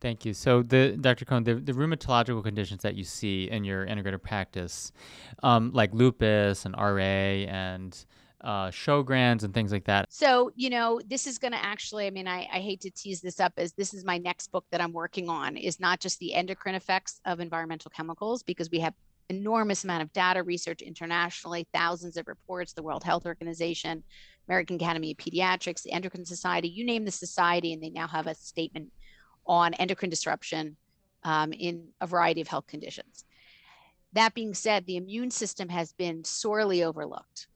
Thank you. So, the Dr. Cohen, the, the rheumatological conditions that you see in your integrative practice, um, like lupus and RA and uh, Sjogren's and things like that. So, you know, this is going to actually, I mean, I, I hate to tease this up as this is my next book that I'm working on is not just the endocrine effects of environmental chemicals, because we have enormous amount of data research internationally, thousands of reports, the World Health Organization, American Academy of Pediatrics, the Endocrine Society, you name the society, and they now have a statement on endocrine disruption um, in a variety of health conditions. That being said, the immune system has been sorely overlooked.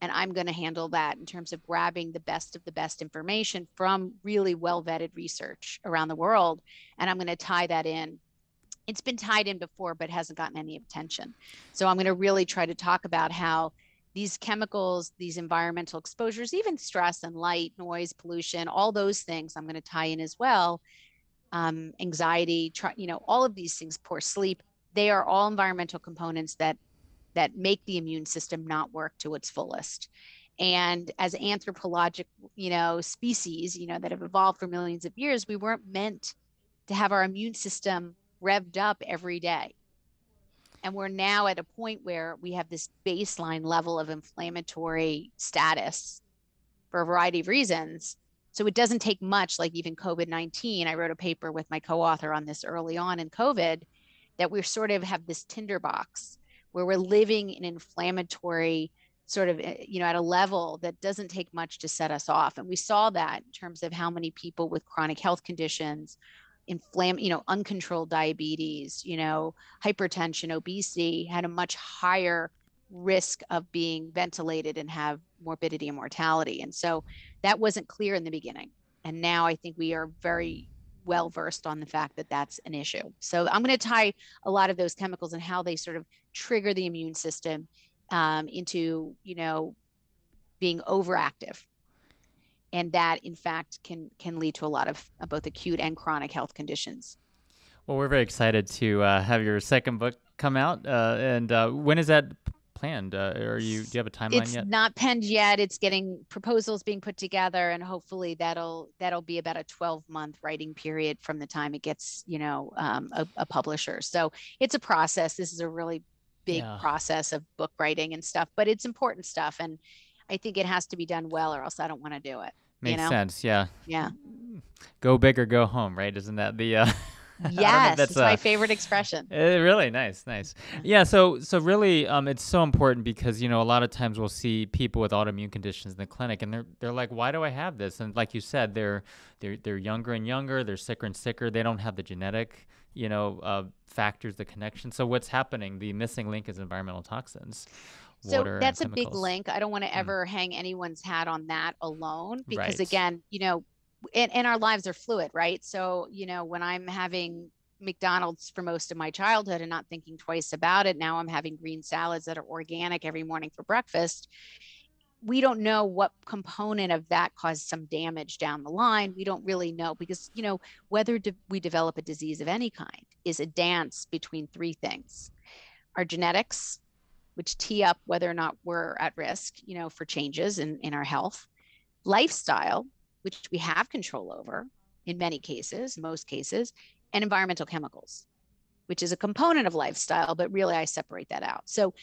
And I'm going to handle that in terms of grabbing the best of the best information from really well vetted research around the world. And I'm going to tie that in. It's been tied in before, but hasn't gotten any attention. So I'm going to really try to talk about how these chemicals, these environmental exposures, even stress and light, noise, pollution, all those things I'm going to tie in as well. Um, anxiety, try, you know, all of these things, poor sleep, they are all environmental components that that make the immune system not work to its fullest. And as anthropologic, you know, species, you know, that have evolved for millions of years, we weren't meant to have our immune system revved up every day and we're now at a point where we have this baseline level of inflammatory status for a variety of reasons. So it doesn't take much, like even COVID 19. I wrote a paper with my co author on this early on in COVID that we sort of have this tinderbox where we're living in inflammatory sort of eh, you know at a level that doesn't take much to set us off and we saw that in terms of how many people with chronic health conditions inflam you know uncontrolled diabetes you know hypertension obesity had a much higher risk of being ventilated and have morbidity and mortality. And so that wasn't clear in the beginning. And now i think we are very well versed on the fact that that's an issue. So i'm going to tie a lot of those chemicals and how they sort of trigger the immune system um, into you know being overactive and that in fact can can lead to a lot of uh, both acute and chronic health conditions. Well we're very excited to uh, have your second book come out uh, and uh, when is that planned? Uh, are you do you have a timeline yet? it's yet? not penned yet. It's getting proposals being put together and hopefully that'll that'll be about a 12 month writing period from the time it gets you know um, a, a, publisher. So it's a process. This is a really big yeah. process of book writing and stuff but it's important stuff and i think it has to be done well or else i don't want to do it Makes you know? sense. Yeah. Yeah. Go big or go home, right? Isn't that the uh yes that's uh, my favorite expression uh, really nice nice yeah so so really um it's so important because you know a lot of times we'll see people with autoimmune conditions in the clinic and they're they're like why do i have this and like you said they're they're they're younger and younger they're sicker and sicker they don't have the genetic you know uh, factors the connection so what's happening the missing link is environmental toxins so that's a big link. I don't want to mm. ever mm. hang anyone's hat on that alone because right. again, you know, and, and our lives are fluid, right? So, you know, when I'm having McDonald's for most of my childhood and not thinking twice about it, now I'm having green salads that are organic every morning for breakfast. We don't know what component of that caused some damage down the line. We don't really know because, you know, whether de- we develop a disease of any kind is a dance between three things our genetics, which tee up whether or not we're at risk, you know, for changes in, in our health, lifestyle, which we have control over in many cases, most cases, and environmental chemicals. which is a component of lifestyle, but really I separate that out. So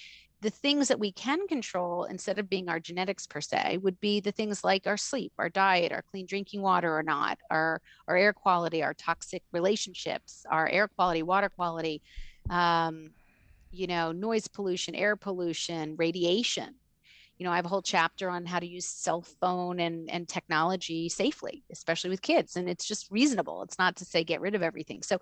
the things that we can control instead of being our genetics per se would be the things like our sleep, our diet, our clean drinking water or not, our, our air quality, our toxic relationships, our air quality, water quality, um, you know, noise pollution, air pollution, radiation. You know, I have a whole chapter on how to use cell phone and, and technology safely, especially with kids. And it's just reasonable. It's not to say get rid of everything. So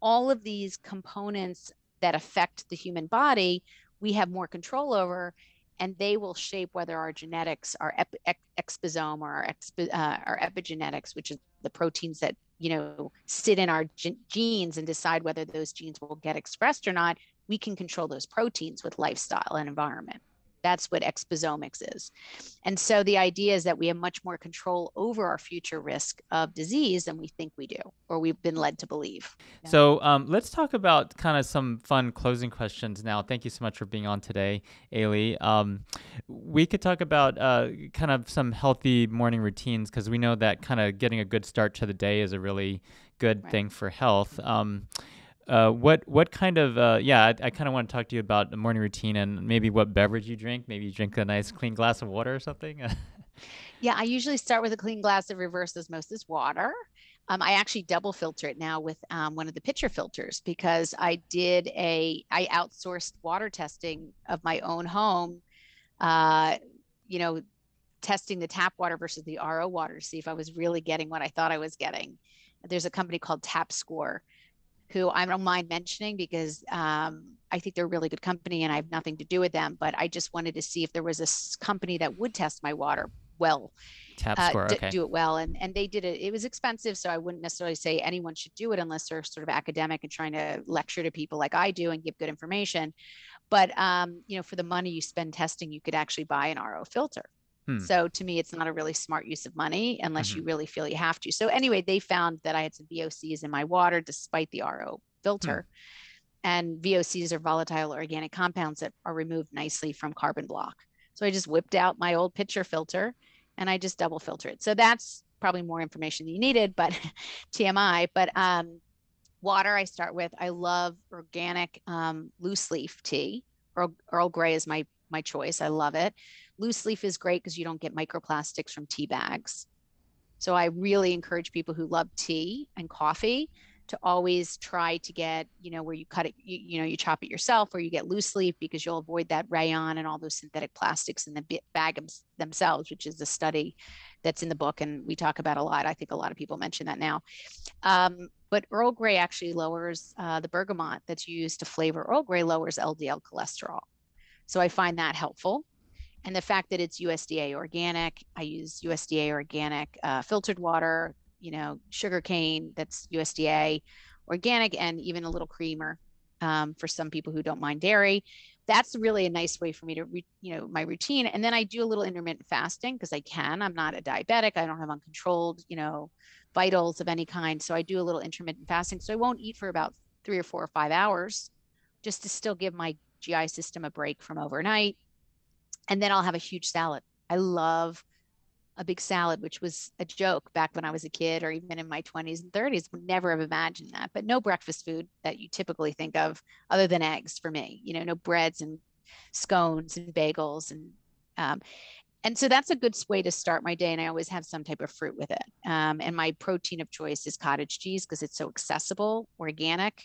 all of these components that affect the human body we have more control over and they will shape whether our genetics our ep- exposome or our, uh, our epigenetics which is the proteins that you know sit in our ge- genes and decide whether those genes will get expressed or not we can control those proteins with lifestyle and environment that's what exposomics is. And so the idea is that we have much more control over our future risk of disease than we think we do, or we've been led to believe. Yeah. So um, let's talk about kind of some fun closing questions now. Thank you so much for being on today, Aly. Um, we could talk about uh, kind of some healthy morning routines because we know that kind of getting a good start to the day is a really good right. thing for health. Um, uh, what what kind of uh, yeah? I, I kind of want to talk to you about the morning routine and maybe what beverage you drink. Maybe you drink a nice clean glass of water or something. yeah, I usually start with a clean glass of reverse osmosis water. Um, I actually double filter it now with um, one of the pitcher filters because I did a I outsourced water testing of my own home. Uh, you know, testing the tap water versus the RO water to see if I was really getting what I thought I was getting. There's a company called Tap Score who I don't mind mentioning because um, I think they're a really good company and I have nothing to do with them. But I just wanted to see if there was a company that would test my water well. Tap uh, d- okay. do it well, and and they did it. It was expensive, so I wouldn't necessarily say anyone should do it unless they're sort of academic and trying to lecture to people like I do and give good information. But um, you know, for the money you spend testing, you could actually buy an RO filter. Hmm. So to me, it's not a really smart use of money unless mm-hmm. you really feel you have to. So anyway, they found that I had some VOCs in my water despite the RO filter. Hmm. And VOCs are volatile organic compounds that are removed nicely from carbon block. So I just whipped out my old pitcher filter and I just double filter it. So that's probably more information than you needed, but TMI. But um, water I start with. I love organic um, loose leaf tea. Earl, Earl Grey is my my choice. I love it. Loose leaf is great because you don't get microplastics from tea bags. So I really encourage people who love tea and coffee to always try to get, you know, where you cut it, you, you know, you chop it yourself or you get loose leaf because you'll avoid that rayon and all those synthetic plastics in the bag themselves, which is a study that's in the book and we talk about a lot. I think a lot of people mention that now. Um, but Earl Grey actually lowers uh, the bergamot that's used to flavor Earl Grey lowers LDL cholesterol. So I find that helpful. And the fact that it's USDA organic, I use USDA organic uh, filtered water, you know, sugar cane that's USDA organic, and even a little creamer um, for some people who don't mind dairy. That's really a nice way for me to, re- you know, my routine. And then I do a little intermittent fasting because I can. I'm not a diabetic. I don't have uncontrolled, you know, vitals of any kind. So I do a little intermittent fasting. So I won't eat for about three or four or five hours just to still give my GI system a break from overnight. And then I'll have a huge salad. I love a big salad, which was a joke back when I was a kid or even in my 20s and 30s. Would never have imagined that. But no breakfast food that you typically think of other than eggs for me. You know, no breads and scones and bagels and um, and so that's a good way to start my day. And I always have some type of fruit with it. Um, and my protein of choice is cottage cheese because it's so accessible, organic,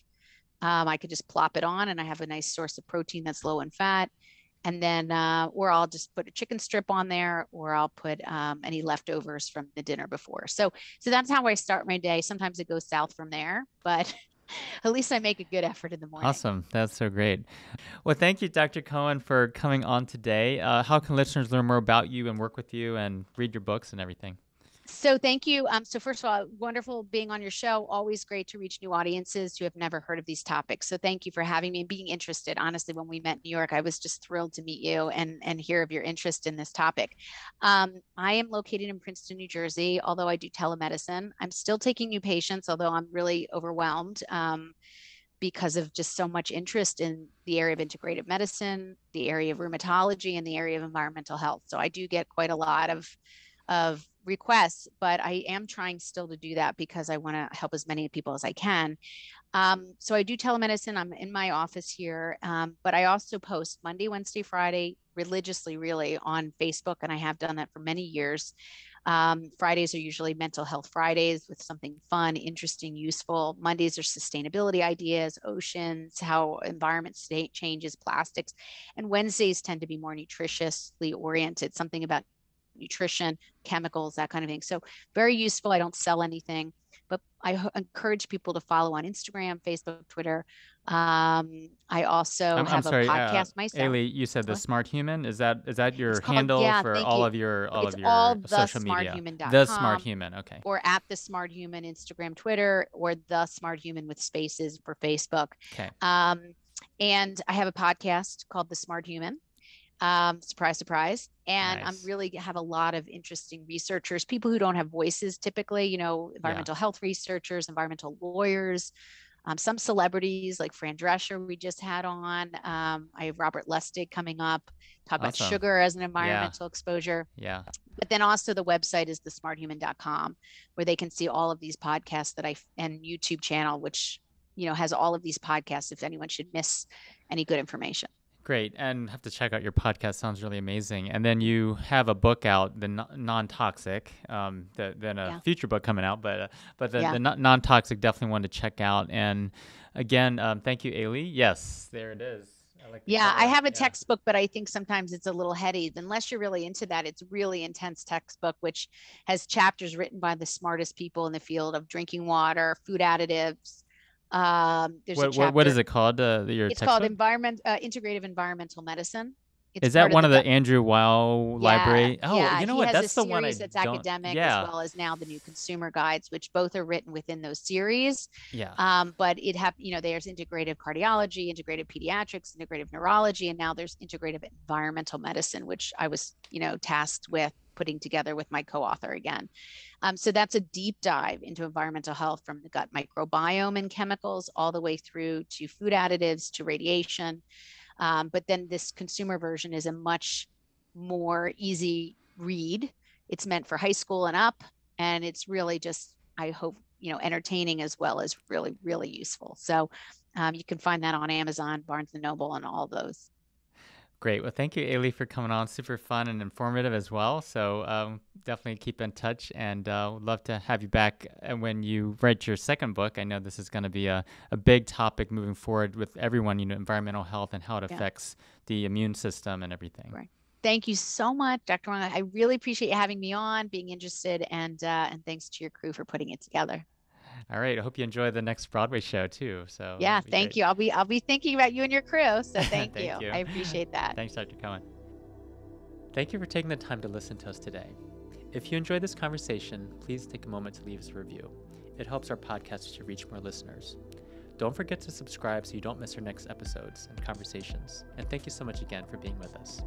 um, I could just plop it on and I have a nice source of protein that's low in fat. And then, uh, or I'll just put a chicken strip on there, or I'll put um, any leftovers from the dinner before. So, so that's how I start my day. Sometimes it goes south from there, but at least I make a good effort in the morning. Awesome. That's so great. Well, thank you, Dr. Cohen, for coming on today. Uh, how can listeners learn more about you and work with you and read your books and everything? So thank you. Um, so first of all, wonderful being on your show. Always great to reach new audiences who have never heard of these topics. So thank you for having me and being interested. Honestly, when we met in New York, I was just thrilled to meet you and and hear of your interest in this topic. Um, I am located in Princeton, New Jersey. Although I do telemedicine, I'm still taking new patients. Although I'm really overwhelmed. Um, because of just so much interest in the area of integrative medicine, the area of rheumatology, and the area of environmental health. So I do get quite a lot of of requests, but I am trying still to do that because I want to help as many people as I can. Um, so I do telemedicine. I'm in my office here, um, but I also post Monday, Wednesday, Friday religiously, really on Facebook, and I have done that for many years. Um, Fridays are usually mental health Fridays with something fun, interesting, useful. Mondays are sustainability ideas, oceans, how environment state changes, plastics. And Wednesdays tend to be more nutritiously oriented, something about nutrition, chemicals, that kind of thing. So very useful. I don't sell anything, but I encourage people to follow on Instagram, Facebook, Twitter. Um, I also I'm, have I'm sorry, a podcast uh, myself. Aly, you said the What? Smart Human. Is that is that your called- handle yeah, for all you. of your all It's of your all the social media? The Smart Human. Okay. or at the smart human instagram twitter or the smart human with spaces for facebook Okay. um, and i have a podcast called the smart human um, surprise surprise. And i'm really have a lot of interesting researchers people who don't have voices typically you know environmental health researchers environmental lawyers um, some celebrities like Fran Drescher we just had on. Um, I have Robert Lustig coming up, talk about sugar as an environmental exposure. Yeah. but then also the website is thesmarthuman.com where they can see all of these podcasts that I and youtube channel which you know has all of these podcasts if anyone should miss any good information Great, and have to check out your podcast. Sounds really amazing. And then you have a book out, the non- non-toxic. Um, the, then a Yeah. future book coming out, but uh, but the, Yeah. the non- non-toxic definitely one to check out. And again, um, thank you, Aly. Yes, there it is. I like yeah i have a Yeah. textbook but i think sometimes it's a little heady unless you're really into that it's really intense textbook which has chapters written by the smartest people in the field of drinking water food additives um there's a What, chapter what, what is it called? Uh, your it's textbook? called environment uh, integrative environmental medicine It's is that one of the Gu- Andrew Weil library? Oh, yeah, you know he what? That's the one I that's don't. academic yeah, as well as now the new consumer guides, which both are written within those series. yeah. Um, but it have you know there's integrative cardiology, integrative pediatrics, integrative neurology, and now there's integrative environmental medicine, which I was you know tasked with putting together with my co-author again. Um, so that's a deep dive into environmental health from the gut microbiome and chemicals all the way through to food additives to radiation. Um, but then this consumer version is a much more easy read. It's meant for high school and up, and it's really just, I hope, you know, entertaining as well as really, really useful. So um, you can find that on Amazon, Barnes and Noble, and all those. Great. Well, thank you, Aly, for coming on. Super fun and informative as well. So um, definitely keep in touch, and uh, love to have you back uh, when you write your second book. I know this is going to be a, a big topic moving forward with everyone. You know, environmental health and how it Yeah. affects the immune system and everything. Right. Thank you so much, Dr. Wong. I really appreciate you having me on, being interested, and uh, and thanks to your crew for putting it together. All right. I hope you enjoy the next Broadway show too. So yeah, thank great. you. I'll be I'll be thinking about you and your crew. So thank, Thank you. you. I appreciate that. Thanks, Dr. Cohen. Thank you for taking the time to listen to us today. If you enjoyed this conversation, please take a moment to leave us a review. It helps our podcast to reach more listeners. Don't forget to subscribe so you don't miss our next episodes and conversations. And thank you so much again for being with us.